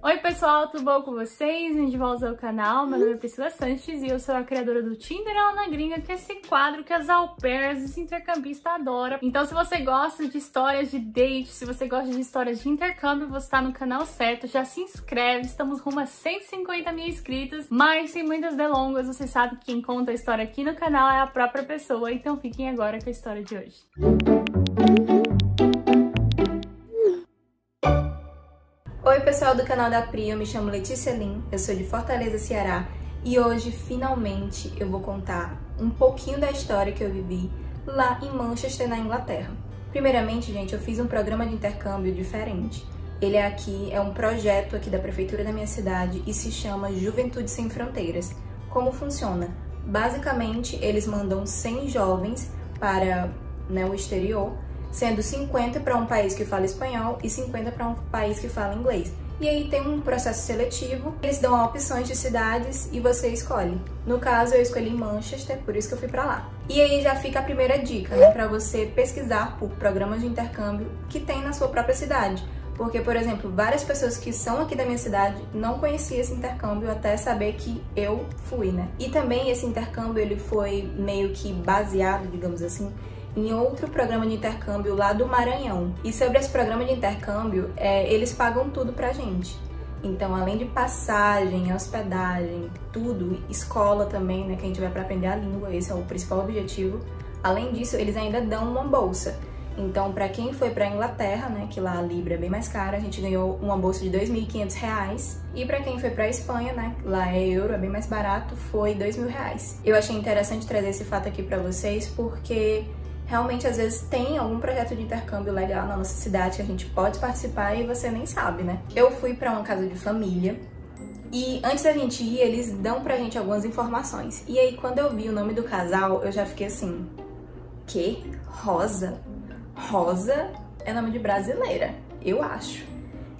Oi pessoal, tudo bom com vocês? Bem de volta ao canal, meu nome é Priscila Sanches e eu sou a criadora do Tinder Ela na Gringa, que é esse quadro que as au pairs, esse intercambista adora. Então se você gosta de histórias de date, se você gosta de histórias de intercâmbio, você tá no canal certo, já se inscreve, estamos rumo a 150 mil inscritos, mas sem muitas delongas, você sabe que quem conta a história aqui no canal é a própria pessoa, então fiquem agora com a história de hoje. Oi pessoal do canal da Pri, eu me chamo Letícia Lin, eu sou de Fortaleza, Ceará e hoje finalmente eu vou contar um pouquinho da história que eu vivi lá em Manchester, na Inglaterra. Primeiramente, gente, eu fiz um programa de intercâmbio diferente. Ele é aqui, é um projeto aqui da prefeitura da minha cidade e se chama Juventude Sem Fronteiras. Como funciona? Basicamente, eles mandam 100 jovens para né, o exterior sendo 50 para um país que fala espanhol e 50 para um país que fala inglês. E aí tem um processo seletivo, eles dão opções de cidades e você escolhe. No caso, eu escolhi Manchester, por isso que eu fui para lá. E aí já fica a primeira dica, né, para você pesquisar por programas de intercâmbio que tem na sua própria cidade. Porque, por exemplo, várias pessoas que são aqui da minha cidade não conheciam esse intercâmbio até saber que eu fui, né? E também esse intercâmbio ele foi meio que baseado, digamos assim, em outro programa de intercâmbio lá do Maranhão. E sobre esse programa de intercâmbio, é, eles pagam tudo pra gente. Então, além de passagem, hospedagem, tudo, escola também, né, que a gente vai para aprender a língua, esse é o principal objetivo. Além disso, eles ainda dão uma bolsa. Então, para quem foi para Inglaterra, né, que lá a libra é bem mais cara, a gente ganhou uma bolsa de R$ 2.500. E para quem foi para Espanha, né, lá é euro, é bem mais barato, foi R$ 2.000. Eu achei interessante trazer esse fato aqui para vocês porque realmente às vezes tem algum projeto de intercâmbio legal na nossa cidade que a gente pode participar e você nem sabe, né? Eu fui para uma casa de família e antes da gente ir, eles dão pra gente algumas informações. E aí quando eu vi o nome do casal, eu já fiquei assim: "Que? Rosa? Rosa é nome de brasileira, eu acho".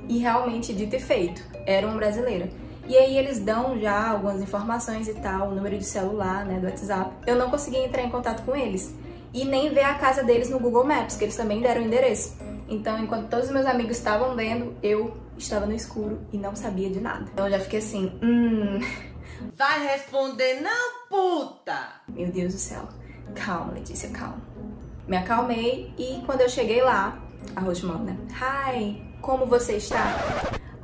E realmente dito e feito, era uma brasileira. E aí eles dão já algumas informações e tal, o número de celular, né, do WhatsApp. Eu não consegui entrar em contato com eles e nem ver a casa deles no Google Maps, que eles também deram o endereço. Então, enquanto todos os meus amigos estavam vendo, eu estava no escuro e não sabia de nada. Então eu já fiquei assim, hum. Vai responder não, puta! Meu Deus do céu. Calma, Letícia, calma. Me acalmei e quando eu cheguei lá, a Rosemont, né? Hi, como você está?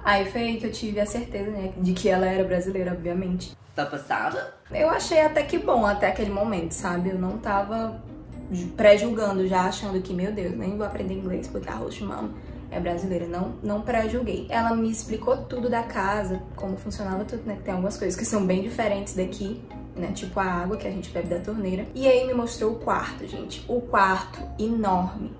Aí foi aí que eu tive a certeza, né, de que ela era brasileira, obviamente. Tá passada? Eu achei até que bom até aquele momento, sabe? Eu não tava pré-julgando, já achando que, meu Deus, nem vou aprender inglês porque a host é brasileira. Não, não pré-julguei. Ela me explicou tudo da casa, como funcionava tudo, né? Tem algumas coisas que são bem diferentes daqui, né? Tipo a água que a gente bebe da torneira. E aí me mostrou o quarto, gente. O quarto enorme.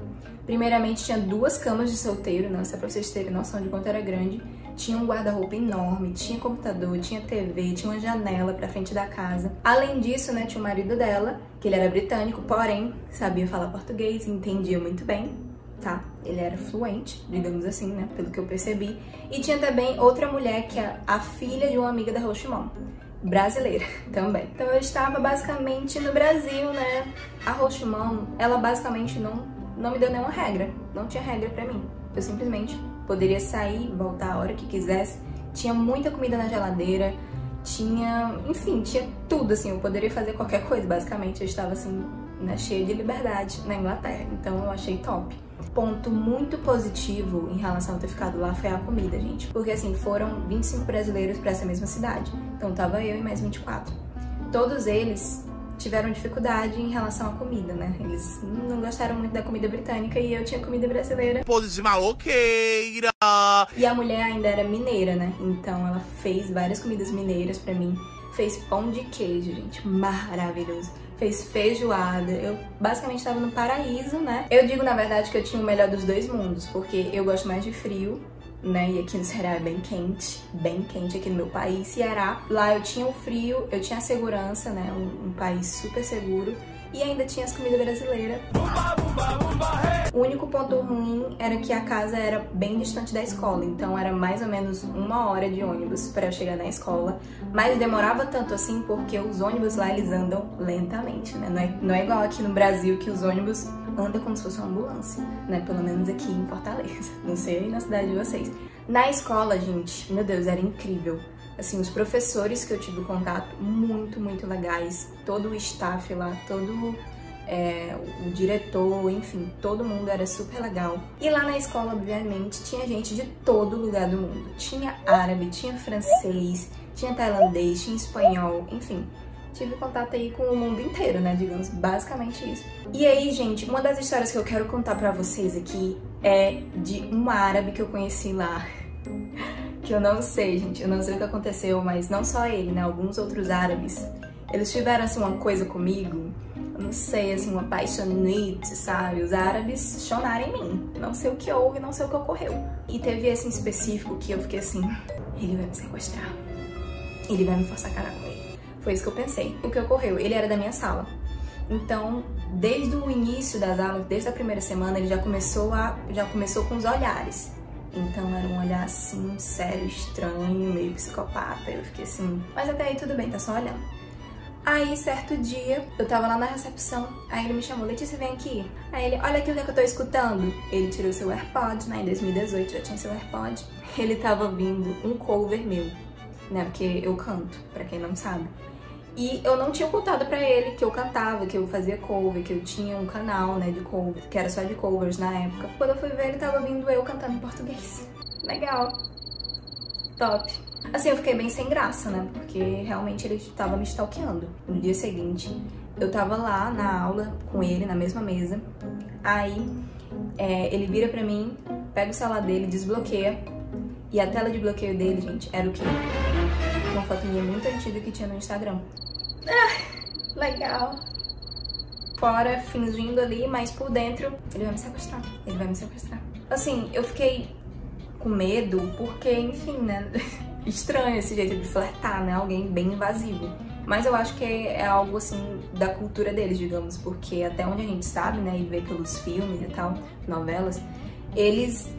Primeiramente tinha duas camas de solteiro, né? Só pra vocês terem noção de quanto era grande tinha um guarda-roupa enorme, tinha computador, tinha TV, tinha uma janela pra frente da casa. Além disso, né, tinha o marido dela, que ele era britânico, porém sabia falar português, entendia muito bem, tá? Ele era fluente, digamos assim, né, pelo que eu percebi. E tinha também outra mulher que é a filha de uma amiga da Rochimon brasileira também. Então eu estava basicamente no Brasil, né? A Rochimon, ela basicamente não, não me deu nenhuma regra, não tinha regra para mim. Eu simplesmente poderia sair, voltar a hora que quisesse. Tinha muita comida na geladeira, tinha, enfim, tinha tudo assim, eu poderia fazer qualquer coisa, basicamente. Eu estava assim, né, cheia de liberdade na Inglaterra, então eu achei top. Ponto muito positivo em relação a ter ficado lá foi a comida, gente. Porque assim, foram 25 brasileiros para essa mesma cidade. Então tava eu e mais 24. Todos eles tiveram dificuldade em relação à comida, né? Eles não gostaram muito da comida britânica e eu tinha comida brasileira. Pose de maloqueira! E a mulher ainda era mineira, né? Então ela fez várias comidas mineiras para mim. Fez pão de queijo, gente, maravilhoso. Fez feijoada. Eu basicamente estava no paraíso, né? Eu digo, na verdade, que eu tinha o melhor dos dois mundos, porque eu gosto mais de frio né? E aqui no Ceará é bem quente, bem quente aqui no meu país, Ceará. Lá eu tinha o frio, eu tinha a segurança, né? Um, um país super seguro. E ainda tinha as comidas brasileiras. O único ponto ruim era que a casa era bem distante da escola, então era mais ou menos uma hora de ônibus para eu chegar na escola, mas demorava tanto assim porque os ônibus lá eles andam lentamente, né? Não é, não é igual aqui no Brasil que os ônibus andam como se fosse uma ambulância, né? Pelo menos aqui em Fortaleza, não sei na cidade de vocês. Na escola, gente, meu Deus, era incrível. Assim, os professores que eu tive contato, muito, muito legais. Todo o staff lá, todo é, o diretor, enfim, todo mundo era super legal. E lá na escola, obviamente, tinha gente de todo lugar do mundo. Tinha árabe, tinha francês, tinha tailandês, tinha espanhol, enfim. Tive contato aí com o mundo inteiro, né, digamos, basicamente isso. E aí, gente, uma das histórias que eu quero contar pra vocês aqui é de um árabe que eu conheci lá. que eu não sei, gente, eu não sei o que aconteceu, mas não só ele, né, alguns outros árabes. Eles tiveram, assim, uma coisa comigo não sei, assim, uma paixonite, sabe? Os árabes chonaram em mim. Não sei o que houve, não sei o que ocorreu. E teve esse em específico que eu fiquei assim, ele vai me sequestrar. Ele vai me forçar a cara com ele. Foi isso que eu pensei. O que ocorreu? Ele era da minha sala. Então, desde o início das aulas, desde a primeira semana, ele já começou a já começou com os olhares. Então era um olhar assim, sério, estranho, meio psicopata. Eu fiquei assim, mas até aí tudo bem, tá só olhando. Aí, certo dia, eu tava lá na recepção, aí ele me chamou, Letícia, vem aqui. Aí ele, olha aqui o que, é que eu tô escutando. Ele tirou seu AirPod, né, em 2018 já tinha seu AirPod. Ele tava ouvindo um cover meu, né, porque eu canto, pra quem não sabe. E eu não tinha ocultado pra ele que eu cantava, que eu fazia cover, que eu tinha um canal, né, de cover, que era só de covers na época. Quando eu fui ver, ele tava ouvindo eu cantando em português. Legal. Top. Assim, eu fiquei bem sem graça, né? Porque realmente ele estava me stalkeando. No dia seguinte, eu tava lá na aula com ele, na mesma mesa. Aí, é, ele vira pra mim, pega o celular dele, desbloqueia. E a tela de bloqueio dele, gente, era o quê? Uma foto minha muito antiga que tinha no Instagram. Ah, legal. Fora, fingindo ali, mas por dentro, ele vai me sequestrar. Ele vai me sequestrar. Assim, eu fiquei com medo porque, enfim, né? estranho esse jeito de flertar, né? Alguém bem invasivo. Mas eu acho que é algo assim da cultura deles, digamos, porque até onde a gente sabe, né, e vê pelos filmes e tal, novelas, eles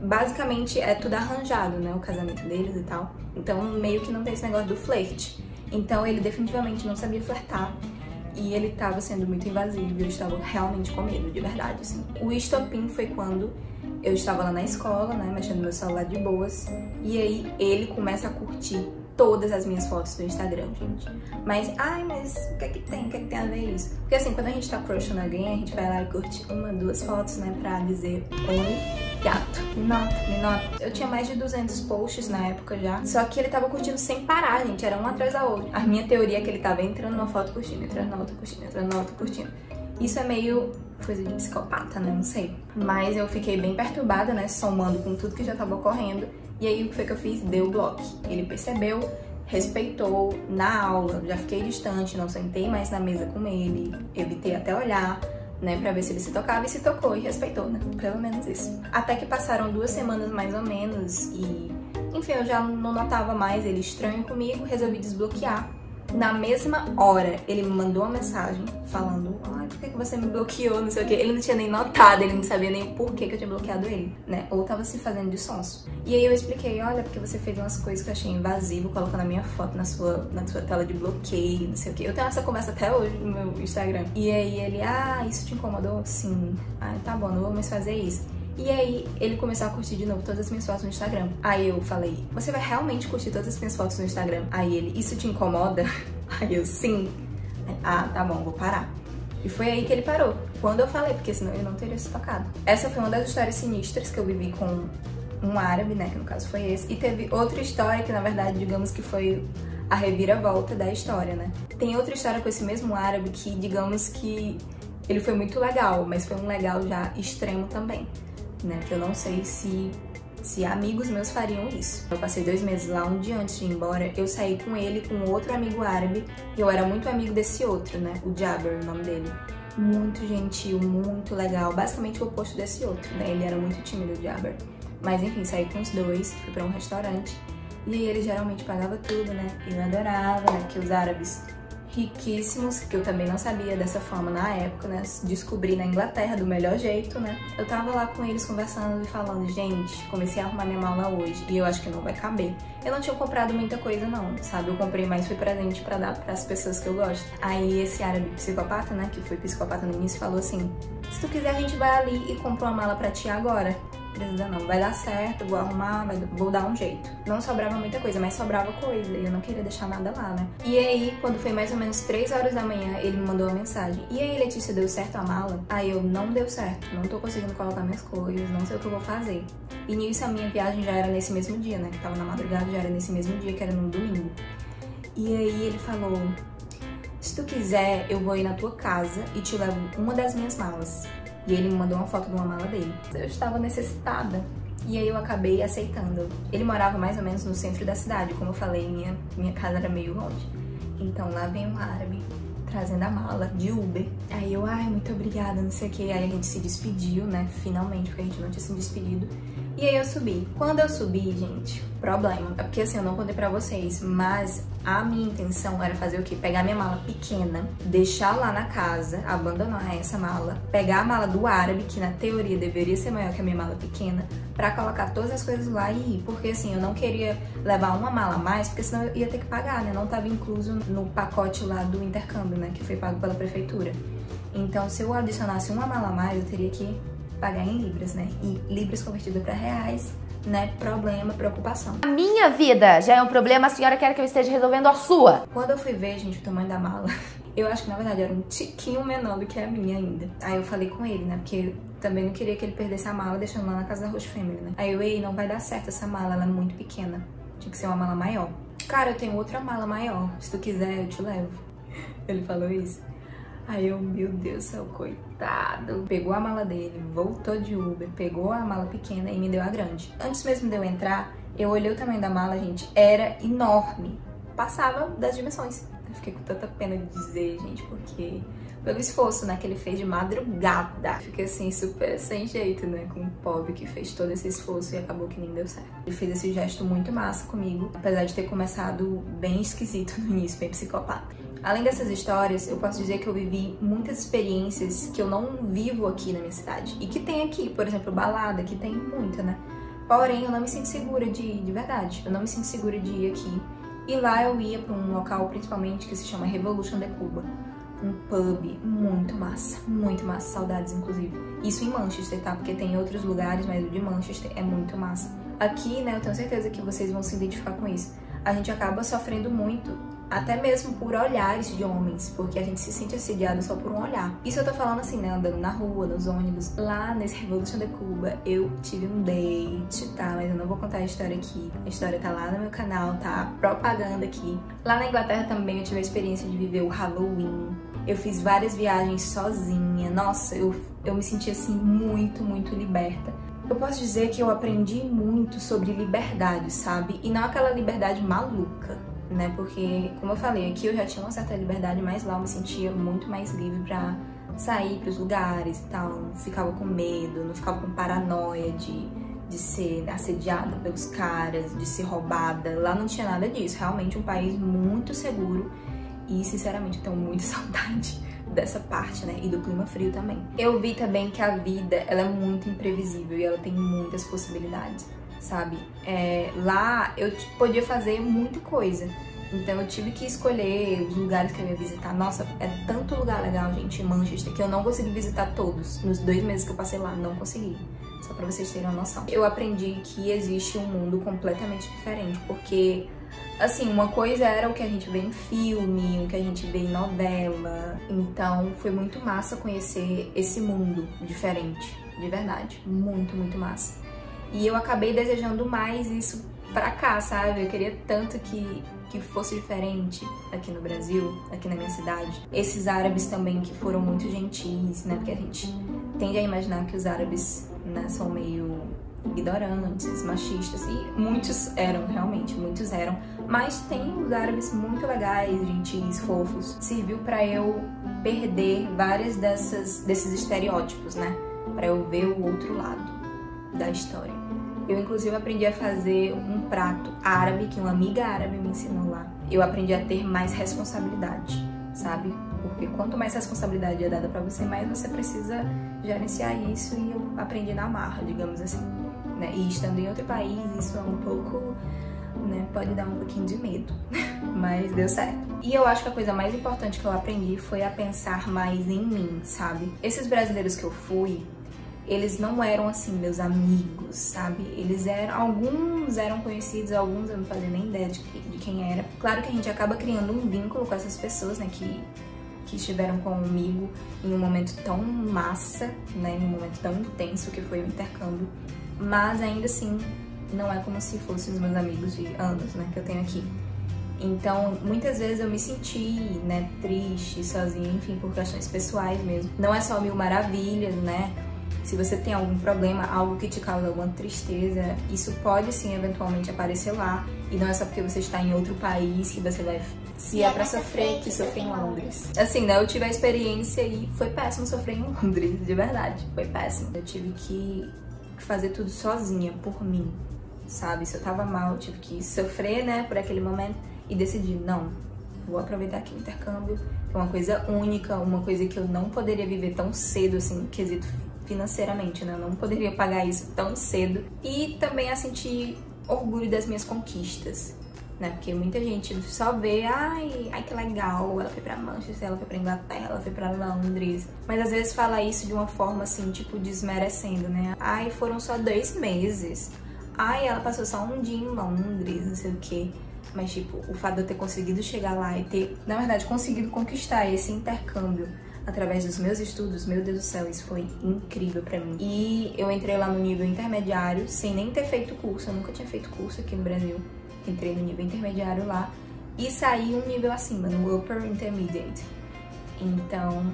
basicamente é tudo arranjado, né, o casamento deles e tal. Então meio que não tem esse negócio do flerte. Então ele definitivamente não sabia flertar e ele estava sendo muito invasivo eu estava realmente com medo, de verdade, assim. O estopim foi quando eu estava lá na escola, né, mexendo no meu celular de boas, e aí ele começa a curtir todas as minhas fotos do Instagram, gente. Mas, ai, mas o que é que tem? O que é que tem a ver isso? Porque assim, quando a gente tá crushando alguém, a gente vai lá e curte uma, duas fotos, né, pra dizer oi, gato, me nota, me nota. Eu tinha mais de 200 posts na época já, só que ele tava curtindo sem parar, gente, era um atrás da outra. A minha teoria é que ele tava entrando numa foto curtindo, entrando na outra curtindo, entrando na outra curtindo. Isso é meio coisa de psicopata, né? Não sei. Mas eu fiquei bem perturbada, né? Somando com tudo que já tava ocorrendo. E aí o que foi que eu fiz? Deu bloco. Ele percebeu, respeitou na aula, já fiquei distante, não sentei mais na mesa com ele, evitei até olhar, né, pra ver se ele se tocava e se tocou e respeitou, né? Pelo menos isso. Até que passaram duas semanas mais ou menos e, enfim, eu já não notava mais ele estranho comigo, resolvi desbloquear. Na mesma hora, ele me mandou uma mensagem falando: Ai, por que, que você me bloqueou? Não sei o que. Ele não tinha nem notado, ele não sabia nem por que, que eu tinha bloqueado ele, né? Ou tava se fazendo de sonso. E aí eu expliquei: Olha, porque você fez umas coisas que eu achei invasivo, colocando a minha foto na sua, na sua tela de bloqueio, não sei o que. Eu tenho essa conversa até hoje no meu Instagram. E aí ele: Ah, isso te incomodou? Sim. Ah, tá bom, não vou mais fazer isso. E aí ele começou a curtir de novo todas as minhas fotos no Instagram. Aí eu falei, você vai realmente curtir todas as minhas fotos no Instagram? Aí ele, isso te incomoda? Aí eu, sim. Ah, tá bom, vou parar. E foi aí que ele parou. Quando eu falei, porque senão ele não teria se tocado. Essa foi uma das histórias sinistras que eu vivi com um árabe, né? Que no caso foi esse. E teve outra história que, na verdade, digamos que foi a reviravolta da história, né? Tem outra história com esse mesmo árabe que, digamos que ele foi muito legal, mas foi um legal já extremo também né? Que eu não sei se, se amigos meus fariam isso. Eu passei dois meses lá, um dia antes de ir embora, eu saí com ele, com outro amigo árabe, e eu era muito amigo desse outro, né? O Jabber, o nome dele. Muito gentil, muito legal, basicamente o oposto desse outro, né? Ele era muito tímido, o Jabber. Mas enfim, saí com os dois, fui pra um restaurante, e ele geralmente pagava tudo, né? Eu adorava, né? Que os árabes riquíssimos, que eu também não sabia dessa forma na época, né? Descobri na Inglaterra do melhor jeito, né? Eu tava lá com eles conversando e falando, gente, comecei a arrumar minha mala hoje e eu acho que não vai caber. Eu não tinha comprado muita coisa não, sabe? Eu comprei mais foi presente para dar para as pessoas que eu gosto. Aí esse árabe psicopata, né, que foi psicopata no início, falou assim: "Se tu quiser a gente vai ali e compra uma mala para ti agora" precisa não, vai dar certo, vou arrumar, vou dar um jeito. Não sobrava muita coisa, mas sobrava coisa e eu não queria deixar nada lá, né? E aí, quando foi mais ou menos 3 horas da manhã, ele me mandou uma mensagem. E aí, Letícia, deu certo a mala? Aí eu, não deu certo, não tô conseguindo colocar minhas coisas, não sei o que eu vou fazer. E nisso a minha viagem já era nesse mesmo dia, né? Que tava na madrugada, já era nesse mesmo dia, que era no domingo. E aí ele falou, se tu quiser, eu vou ir na tua casa e te levo uma das minhas malas. E ele me mandou uma foto de uma mala dele. Eu estava necessitada. E aí eu acabei aceitando. Ele morava mais ou menos no centro da cidade, como eu falei, minha, minha casa era meio longe. Então lá vem um árabe trazendo a mala de Uber. Aí eu, ai, muito obrigada, não sei o que. Aí a gente se despediu, né? Finalmente, porque a gente não tinha se despedido. E aí eu subi. Quando eu subi, gente, problema. Porque assim, eu não contei pra vocês, mas a minha intenção era fazer o quê? Pegar minha mala pequena, deixar lá na casa, abandonar essa mala, pegar a mala do árabe, que na teoria deveria ser maior que a minha mala pequena, pra colocar todas as coisas lá e ir. Porque assim, eu não queria levar uma mala a mais, porque senão eu ia ter que pagar, né? Não tava incluso no pacote lá do intercâmbio, né? Que foi pago pela prefeitura. Então, se eu adicionasse uma mala a mais, eu teria que pagar em libras, né? E libras convertido para reais, né? Problema, preocupação. A minha vida já é um problema, a senhora quer que eu esteja resolvendo a sua. Quando eu fui ver, gente, o tamanho da mala, eu acho que na verdade era um tiquinho menor do que a minha ainda. Aí eu falei com ele, né? Porque também não queria que ele perdesse a mala deixando lá na casa da Roche Family, né? Aí eu, ei, não vai dar certo essa mala, ela é muito pequena. Tinha que ser uma mala maior. Cara, eu tenho outra mala maior. Se tu quiser, eu te levo. Ele falou isso. Aí eu, meu Deus céu, coitado. Pegou a mala dele, voltou de Uber, pegou a mala pequena e me deu a grande. Antes mesmo de eu entrar, eu olhei o tamanho da mala, gente, era enorme. Passava das dimensões. Eu fiquei com tanta pena de dizer, gente, porque pelo esforço, né, que ele fez de madrugada. Fiquei assim, super sem jeito, né, com o pobre que fez todo esse esforço e acabou que nem deu certo. Ele fez esse gesto muito massa comigo, apesar de ter começado bem esquisito no início, bem psicopata. Além dessas histórias, eu posso dizer que eu vivi muitas experiências que eu não vivo aqui na minha cidade. E que tem aqui, por exemplo, balada, que tem muita, né? Porém, eu não me sinto segura de ir, de verdade. Eu não me sinto segura de ir aqui. E lá eu ia para um local, principalmente, que se chama Revolution de Cuba. Um pub muito massa, muito massa, saudades inclusive. Isso em Manchester, tá? Porque tem outros lugares, mas o de Manchester é muito massa. Aqui, né, eu tenho certeza que vocês vão se identificar com isso. A gente acaba sofrendo muito até mesmo por olhares de homens, porque a gente se sente assediado só por um olhar. Isso eu tô falando assim, né, andando na rua, nos ônibus. Lá nesse Revolution de Cuba, eu tive um date, tá? Mas eu não vou contar a história aqui. A história tá lá no meu canal, tá? Propaganda aqui. Lá na Inglaterra também eu tive a experiência de viver o Halloween. Eu fiz várias viagens sozinha. Nossa, eu, eu me senti assim muito, muito liberta. Eu posso dizer que eu aprendi muito sobre liberdade, sabe? E não aquela liberdade maluca né? Porque, como eu falei, aqui eu já tinha uma certa liberdade, mas lá eu me sentia muito mais livre pra sair pros lugares e tal. Não ficava com medo, não ficava com paranoia de, de ser assediada pelos caras, de ser roubada. Lá não tinha nada disso. Realmente um país muito seguro e, sinceramente, eu tenho muita saudade dessa parte, né? E do clima frio também. Eu vi também que a vida, ela é muito imprevisível e ela tem muitas possibilidades sabe? É, lá eu podia fazer muita coisa. Então eu tive que escolher os lugares que eu ia visitar. Nossa, é tanto lugar legal, gente, em Manchester, que eu não consegui visitar todos. Nos dois meses que eu passei lá, não consegui. Só pra vocês terem uma noção. Eu aprendi que existe um mundo completamente diferente, porque, assim, uma coisa era o que a gente vê em filme, o que a gente vê em novela. Então foi muito massa conhecer esse mundo diferente, de verdade. Muito, muito massa. E eu acabei desejando mais isso pra cá, sabe? Eu queria tanto que, que fosse diferente aqui no Brasil, aqui na minha cidade. Esses árabes também que foram muito gentis, né? Porque a gente tende a imaginar que os árabes né, são meio ignorantes, machistas, e muitos eram, realmente, muitos eram. Mas tem os árabes muito legais, gentis, fofos. Serviu para eu perder várias dessas, desses estereótipos, né? Para eu ver o outro lado da história. Eu, inclusive, aprendi a fazer um prato árabe que uma amiga árabe me ensinou lá. Eu aprendi a ter mais responsabilidade, sabe? Porque quanto mais responsabilidade é dada para você, mais você precisa gerenciar isso e eu aprendi na marra, digamos assim. Né? E estando em outro país, isso é um pouco, né, pode dar um pouquinho de medo, mas deu certo. E eu acho que a coisa mais importante que eu aprendi foi a pensar mais em mim, sabe? Esses brasileiros que eu fui, eles não eram assim meus amigos, sabe? Eles eram, alguns eram conhecidos, alguns eu não fazia nem ideia de, de, quem era. Claro que a gente acaba criando um vínculo com essas pessoas, né, que, que estiveram comigo em um momento tão massa, né, em um momento tão intenso que foi o intercâmbio, mas ainda assim não é como se fossem os meus amigos de anos, né, que eu tenho aqui. Então, muitas vezes eu me senti, né, triste, sozinha, enfim, por questões pessoais mesmo. Não é só mil maravilhas, né? Se você tem algum problema, algo que te causa alguma tristeza, isso pode sim eventualmente aparecer lá. E não é só porque você está em outro país que você vai. Se é pra sofrer, que sofrer em Londres. Assim, né? Eu tive a experiência e foi péssimo sofrer em Londres, de verdade. Foi péssimo. Eu tive que fazer tudo sozinha, por mim, sabe? Se eu tava mal, eu tive que sofrer, né, por aquele momento e decidir, não, vou aproveitar aqui o intercâmbio, que é uma coisa única, uma coisa que eu não poderia viver tão cedo, assim, quesito financeiramente, né? Eu não poderia pagar isso tão cedo. E também a sentir orgulho das minhas conquistas, né? Porque muita gente só vê, ai, ai que legal, ela foi pra Manchester, ela foi pra Inglaterra, ela foi pra Londres. Mas às vezes fala isso de uma forma assim, tipo, desmerecendo, né? Ai, foram só dois meses. Ai, ela passou só um dia em Londres, não sei o quê. Mas, tipo, o fato de eu ter conseguido chegar lá e ter, na verdade, conseguido conquistar esse intercâmbio através dos meus estudos, meu Deus do céu, isso foi incrível para mim. E eu entrei lá no nível intermediário, sem nem ter feito curso, eu nunca tinha feito curso aqui no Brasil. Entrei no nível intermediário lá e saí um nível acima, no Upper Intermediate. Então,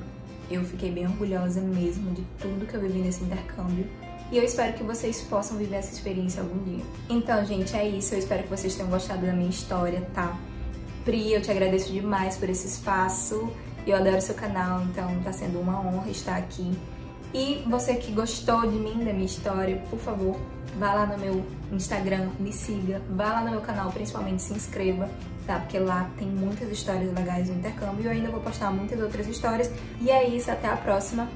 eu fiquei bem orgulhosa mesmo de tudo que eu vivi nesse intercâmbio. E eu espero que vocês possam viver essa experiência algum dia. Então, gente, é isso. Eu espero que vocês tenham gostado da minha história, tá? Pri, eu te agradeço demais por esse espaço. Eu adoro seu canal, então tá sendo uma honra estar aqui. E você que gostou de mim, da minha história, por favor, vá lá no meu Instagram, me siga, vá lá no meu canal, principalmente se inscreva, tá? Porque lá tem muitas histórias legais do intercâmbio e eu ainda vou postar muitas outras histórias. E é isso, até a próxima.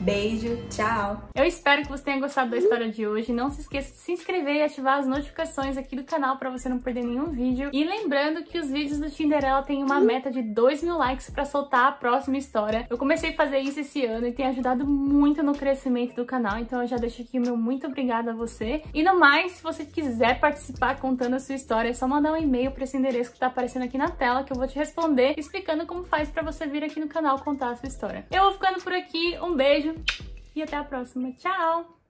Beijo, tchau! Eu espero que você tenha gostado da história de hoje. Não se esqueça de se inscrever e ativar as notificações aqui do canal para você não perder nenhum vídeo. E lembrando que os vídeos do Tinderela têm uma meta de 2 mil likes para soltar a próxima história. Eu comecei a fazer isso esse ano e tem ajudado muito no crescimento do canal, então eu já deixo aqui o meu muito obrigada a você. E no mais, se você quiser participar contando a sua história, é só mandar um e-mail para esse endereço que tá aparecendo aqui na tela que eu vou te responder explicando como faz para você vir aqui no canal contar a sua história. Eu vou ficando por aqui, um beijo! Beijo e até a próxima. Tchau!